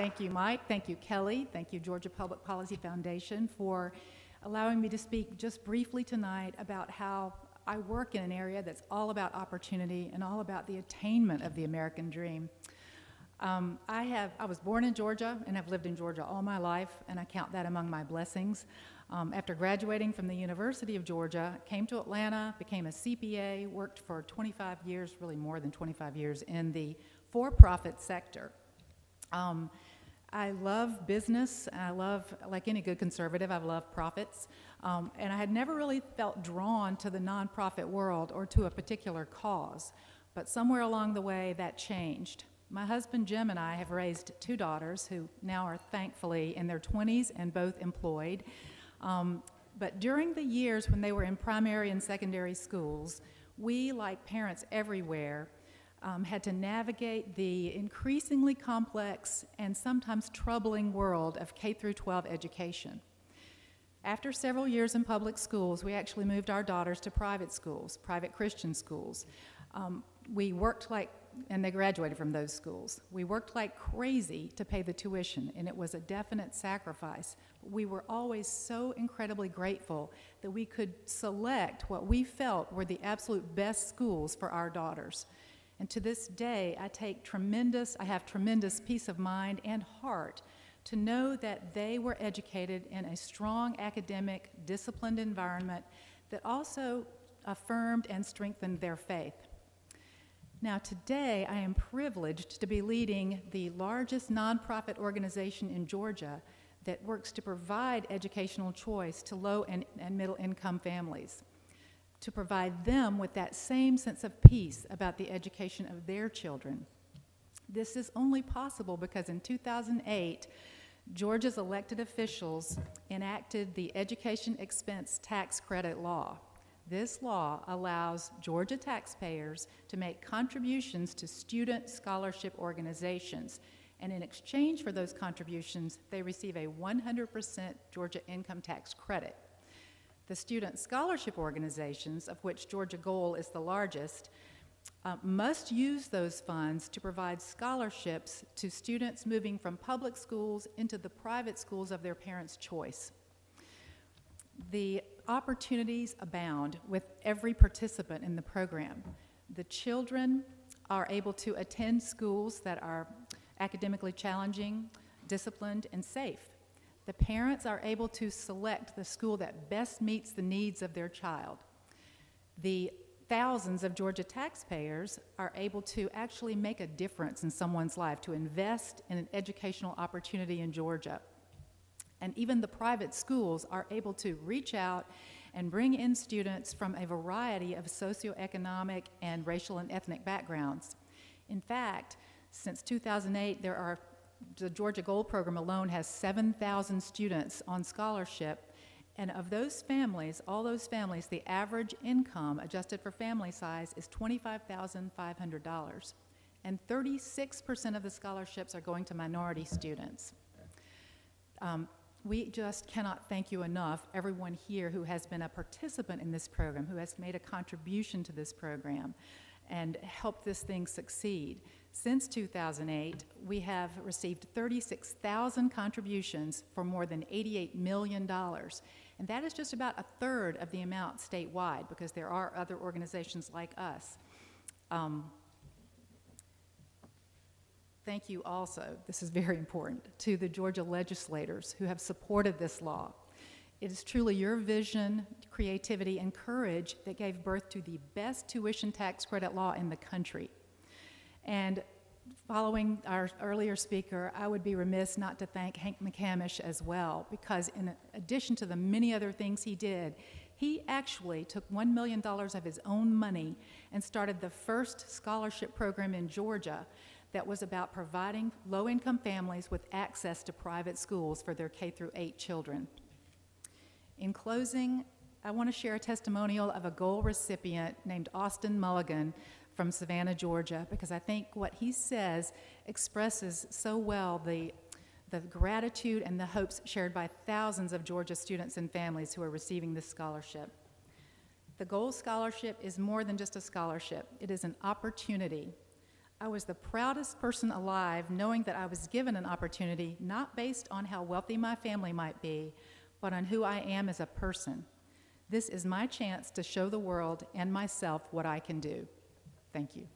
Thank you, Mike. Thank you, Kelly. Thank you, Georgia Public Policy Foundation, for allowing me to speak just briefly tonight about how I work in an area that's all about opportunity and all about the attainment of the American dream. Um, I, have, I was born in Georgia and have lived in Georgia all my life, and I count that among my blessings. Um, after graduating from the University of Georgia, came to Atlanta, became a CPA, worked for 25 years, really more than 25 years, in the for-profit sector. Um, I love business. I love, like any good conservative, I love profits. Um, and I had never really felt drawn to the nonprofit world or to a particular cause. But somewhere along the way, that changed. My husband Jim and I have raised two daughters who now are thankfully in their 20s and both employed. Um, but during the years when they were in primary and secondary schools, we, like parents everywhere, um, had to navigate the increasingly complex and sometimes troubling world of K through 12 education. After several years in public schools, we actually moved our daughters to private schools, private Christian schools. Um, we worked like, and they graduated from those schools. We worked like crazy to pay the tuition, and it was a definite sacrifice. We were always so incredibly grateful that we could select what we felt were the absolute best schools for our daughters. And to this day, I take tremendous, I have tremendous peace of mind and heart to know that they were educated in a strong academic, disciplined environment that also affirmed and strengthened their faith. Now, today, I am privileged to be leading the largest nonprofit organization in Georgia that works to provide educational choice to low and, and middle income families to provide them with that same sense of peace about the education of their children. This is only possible because in 2008, Georgia's elected officials enacted the Education Expense Tax Credit Law. This law allows Georgia taxpayers to make contributions to student scholarship organizations, and in exchange for those contributions, they receive a 100% Georgia income tax credit. The student scholarship organizations, of which Georgia Goal is the largest, uh, must use those funds to provide scholarships to students moving from public schools into the private schools of their parents' choice. The opportunities abound with every participant in the program. The children are able to attend schools that are academically challenging, disciplined, and safe the parents are able to select the school that best meets the needs of their child. The thousands of Georgia taxpayers are able to actually make a difference in someone's life, to invest in an educational opportunity in Georgia. And even the private schools are able to reach out and bring in students from a variety of socioeconomic and racial and ethnic backgrounds. In fact, since 2008, there are the Georgia GOAL Program alone has 7,000 students on scholarship. And of those families, all those families, the average income adjusted for family size is $25,500. And 36% of the scholarships are going to minority students. Um, we just cannot thank you enough, everyone here who has been a participant in this program, who has made a contribution to this program and help this thing succeed. Since 2008, we have received 36,000 contributions for more than $88 million. And that is just about a third of the amount statewide because there are other organizations like us. Um, thank you also, this is very important, to the Georgia legislators who have supported this law. It is truly your vision, creativity, and courage that gave birth to the best tuition tax credit law in the country. And following our earlier speaker, I would be remiss not to thank Hank McCamish as well, because in addition to the many other things he did, he actually took $1 million of his own money and started the first scholarship program in Georgia that was about providing low-income families with access to private schools for their K through 8 children. In closing, I want to share a testimonial of a goal recipient named Austin Mulligan from Savannah, Georgia, because I think what he says expresses so well the, the gratitude and the hopes shared by thousands of Georgia students and families who are receiving this scholarship. The GOAL Scholarship is more than just a scholarship. It is an opportunity, I was the proudest person alive knowing that I was given an opportunity not based on how wealthy my family might be, but on who I am as a person. This is my chance to show the world and myself what I can do. Thank you.